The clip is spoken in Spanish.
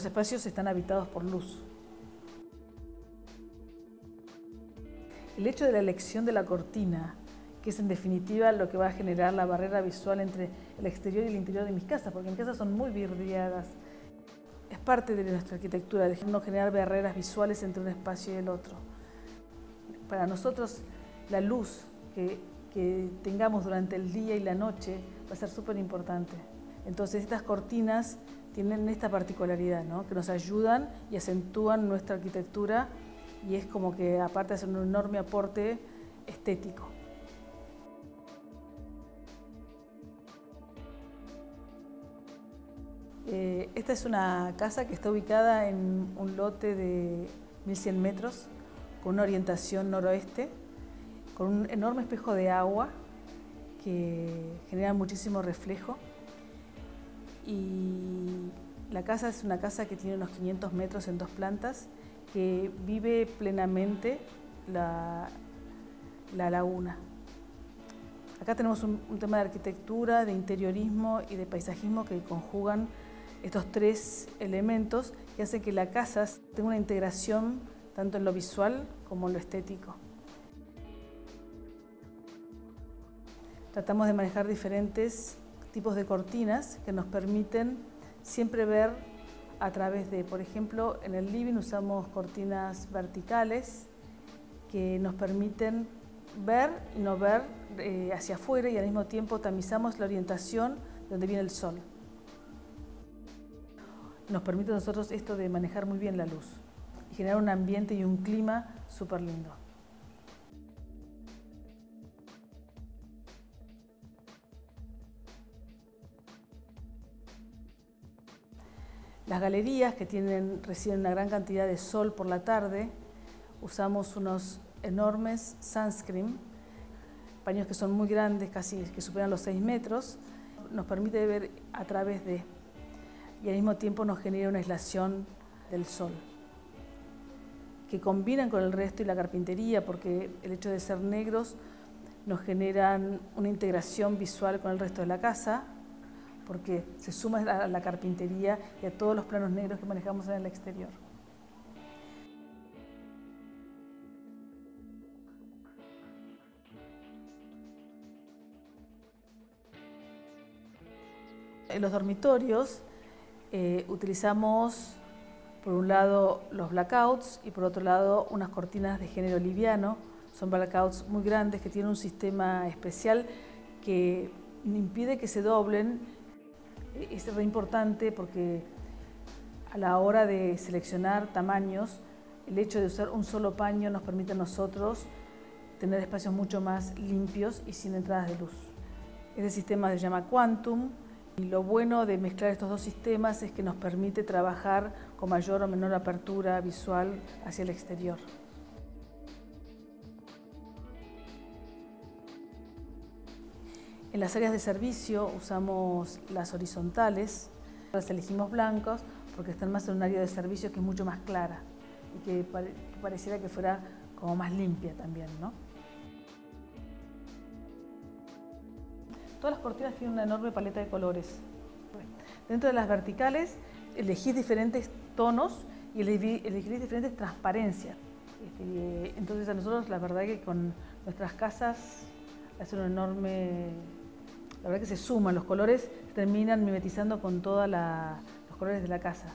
Los espacios están habitados por luz. El hecho de la elección de la cortina, que es en definitiva lo que va a generar la barrera visual entre el exterior y el interior de mis casas, porque mis casas son muy vidriadas, es parte de nuestra arquitectura, de no generar barreras visuales entre un espacio y el otro. Para nosotros, la luz que, que tengamos durante el día y la noche va a ser súper importante. Entonces, estas cortinas tienen esta particularidad, ¿no? que nos ayudan y acentúan nuestra arquitectura y es como que aparte hacen un enorme aporte estético. Eh, esta es una casa que está ubicada en un lote de 1100 metros con una orientación noroeste, con un enorme espejo de agua que genera muchísimo reflejo y la casa es una casa que tiene unos 500 metros en dos plantas que vive plenamente la, laguna. Acá tenemos un, tema de arquitectura, de interiorismo y de paisajismo que conjugan estos tres elementos que hacen que la casa tenga una integración tanto en lo visual como en lo estético. Tratamos de manejar diferentes tipos de cortinas que nos permiten siempre ver a través de, por ejemplo, en el living usamos cortinas verticales que nos permiten ver y no ver eh, hacia afuera y al mismo tiempo tamizamos la orientación donde viene el sol. Nos permite a nosotros esto de manejar muy bien la luz y generar un ambiente y un clima súper lindo. Las galerías que tienen, reciben una gran cantidad de sol por la tarde, usamos unos enormes sunscreen, paños que son muy grandes, casi que superan los 6 metros, nos permite ver a través de y al mismo tiempo nos genera una aislación del sol que combinan con el resto y la carpintería porque el hecho de ser negros nos generan una integración visual con el resto de la casa porque se suma a la carpintería y a todos los planos negros que manejamos en el exterior. En los dormitorios eh, utilizamos por un lado los blackouts y por otro lado unas cortinas de género liviano. Son blackouts muy grandes que tienen un sistema especial que impide que se doblen es re importante porque a la hora de seleccionar tamaños, el hecho de usar un solo paño nos permite a nosotros tener espacios mucho más limpios y sin entradas de luz. Este sistema se llama Quantum y lo bueno de mezclar estos dos sistemas es que nos permite trabajar con mayor o menor apertura visual hacia el exterior. En las áreas de servicio usamos las horizontales, las elegimos blancos porque están más en un área de servicio que es mucho más clara y que pareciera que fuera como más limpia también. ¿no? Todas las cortinas tienen una enorme paleta de colores. Dentro de las verticales elegís diferentes tonos y elegís diferentes transparencias. Este, entonces a nosotros la verdad que con nuestras casas hace un enorme la verdad que se suman, los colores terminan mimetizando con todos los colores de la casa.